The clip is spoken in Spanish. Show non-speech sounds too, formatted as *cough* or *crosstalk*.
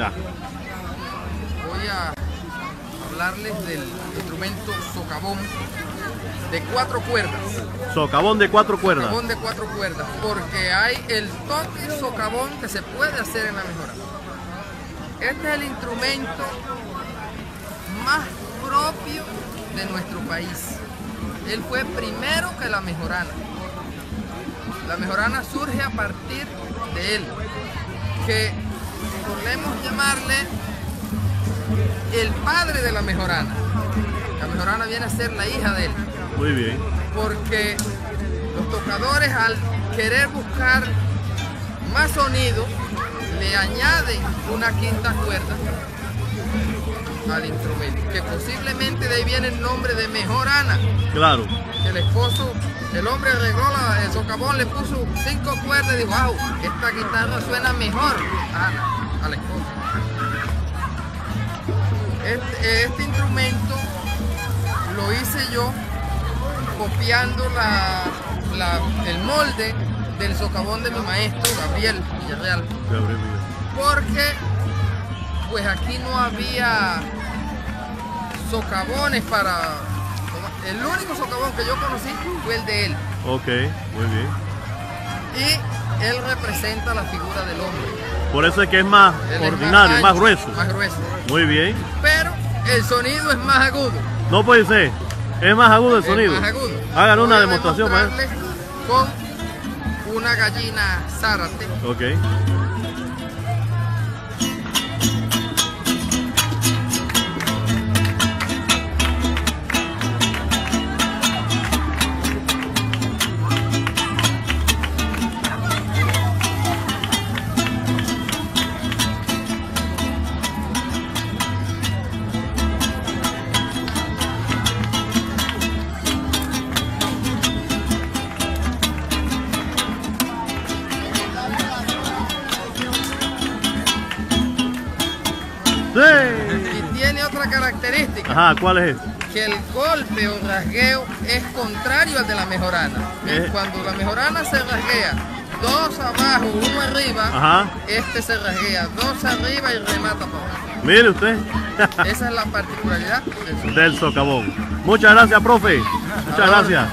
Ya. Voy a hablarles del instrumento socavón de cuatro cuerdas. Socavón de cuatro cuerdas. Socavón de cuatro cuerdas, porque hay el toque socavón que se puede hacer en la mejora. Este es el instrumento más propio de nuestro país. Él fue primero que la mejorana. La mejorana surge a partir de él, que podemos llamarle el padre de la mejorana. La mejorana viene a ser la hija de él. Muy bien. Porque los tocadores al querer buscar más sonido le añaden una quinta cuerda al instrumento, que posiblemente de ahí viene el nombre de mejorana. Claro. El esposo, el hombre arregló la, el socavón, le puso cinco cuerdas y dijo, wow, esta guitarra suena mejor a, a la esposa. Este, este, instrumento lo hice yo copiando la, la, el molde del socavón de mi maestro Gabriel Villarreal. Gabriel Porque pues aquí no había socavones para... El único socavón que yo conocí fue el de él. Ok, muy bien. Y él representa la figura del hombre. Por eso es que es más Él es ordinario, más, ancho, grueso. Más grueso. Muy bien. Pero el sonido es más agudo. No puede ser. Es más agudo el es sonido. más agudo. Hagan Voy una demostración, Con una gallina zárate. Ok. Sí. Y tiene otra característica. Ajá, ¿cuál es? que el golpe o rasgueo es contrario al de la mejorana. Eh. Cuando la mejorana se rasguea dos abajo, uno arriba, Ajá. este se rasguea dos arriba y remata para abajo. Mire usted. Esa es la particularidad del del socavón. Muchas gracias, profe. *laughs* Muchas gracias.